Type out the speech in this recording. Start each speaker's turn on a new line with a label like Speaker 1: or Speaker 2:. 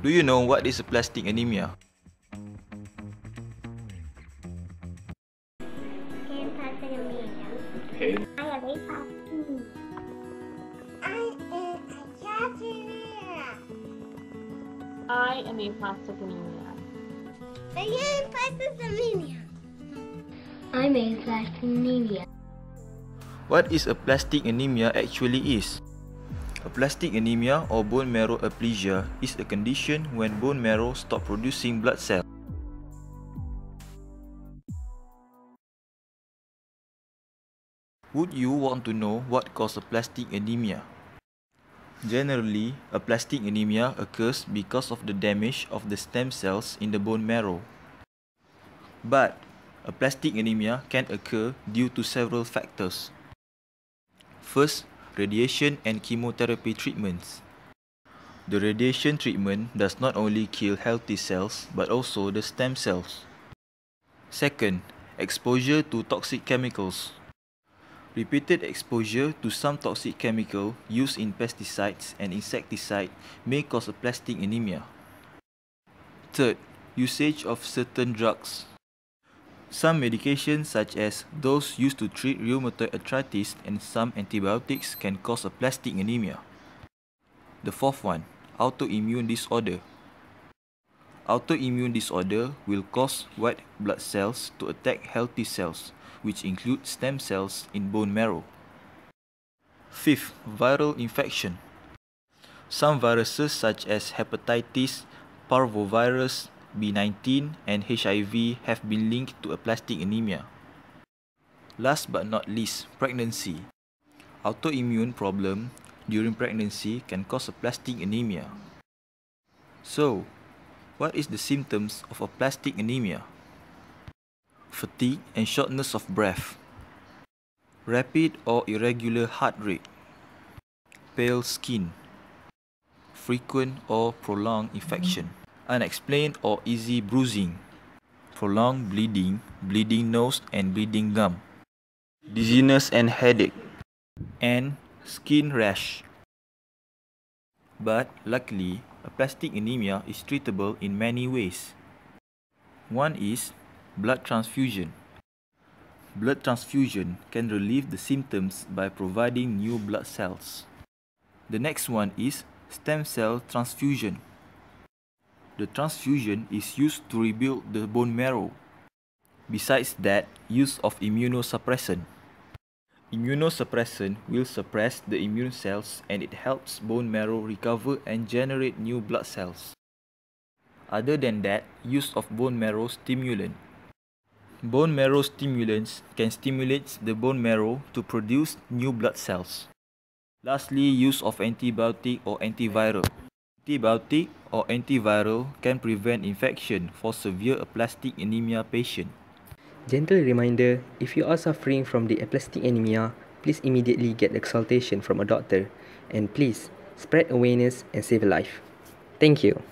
Speaker 1: Do you know what is aplastic anemia?
Speaker 2: Okay.
Speaker 3: I am aplastic. I am aplastic.
Speaker 2: I am aplastic anemia.
Speaker 3: I am aplastic anemia. I'm aplastic anemia.
Speaker 1: What is aplastic anemia actually is? Aplastic anemia or bone marrow aplasia is a condition when bone marrow stop producing blood cells. Would you want to know what causes aplastic anemia? Generally, aplastic anemia occurs because of the damage of the stem cells in the bone marrow. But aplastic anemia can occur due to several factors. First, radiation and chemotherapy treatments. The radiation treatment does not only kill healthy cells but also the stem cells. Second, exposure to toxic chemicals. Repeated exposure to some toxic chemical used in pesticides and insecticide may cause aplastic anemia. Third, usage of certain drugs. Some medications such as those used to treat rheumatoid arthritis and some antibiotics can cause aplastic anemia. The fourth one, autoimmune disorder. Autoimmune disorder will cause white blood cells to attack healthy cells, which include stem cells in bone marrow. Fifth, viral infection. Some viruses such as hepatitis, parvovirus, B19 and HIV have been linked to aplastic anemia. Last but not least, pregnancy. Autoimmune problem during pregnancy can cause aplastic anemia. So, what is the symptoms of aplastic anemia? Fatigue and shortness of breath. Rapid or irregular heart rate. Pale skin. Frequent or prolonged infection unexplained or easy bruising, prolonged bleeding, bleeding nose and bleeding gum, dizziness and headache, and skin rash. But luckily, aplastic anemia is treatable in many ways. One is blood transfusion. Blood transfusion can relieve the symptoms by providing new blood cells. The next one is stem cell transfusion. The transfusion is used to rebuild the bone marrow. Besides that, use of immunosuppressant. Immunosuppressant will suppress the immune cells and it helps bone marrow recover and generate new blood cells. Other than that, use of bone marrow stimulant. Bone marrow stimulants can stimulate the bone marrow to produce new blood cells. Lastly, use of antibiotic or antiviral. Antibiotic or antiviral can prevent infection for severe aplastic anemia patient.
Speaker 4: Gentle reminder, if you are suffering from the aplastic anemia, please immediately get consultation from a doctor and please spread awareness and save a life. Thank you.